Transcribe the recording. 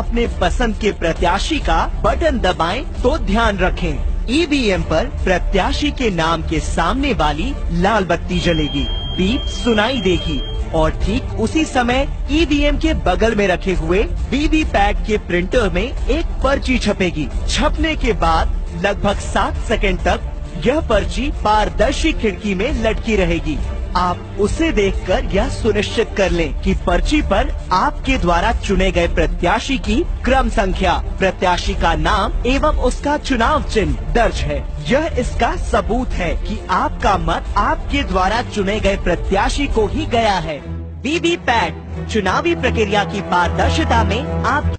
अपने पसंद के प्रत्याशी का बटन दबाएँ तो ध्यान रखें। ईवीएम पर प्रत्याशी के नाम के सामने वाली लाल बत्ती जलेगी। बीप सुनाई देगी और ठीक उसी समय ईवीएम के बगल में रखे हुए वीवी पैड के प्रिंटर में एक पर्ची छपेगी। छपने के बाद लगभग सात सेकंड तक यह पर्ची पारदर्शी खिड़की में लटकी रहेगी। आप उसे देखकर यह सुनिश्चित कर लें कि पर्ची पर आपके द्वारा चुने गए प्रत्याशी की क्रम संख्या, प्रत्याशी का नाम एवं उसका चुनाव चिन्ह दर्ज है। यह इसका सबूत है कि आपका मत आपके द्वारा चुने गए प्रत्याशी को ही गया है। वीवी पैट चुनावी प्रक्रिया की पारदर्शिता में आप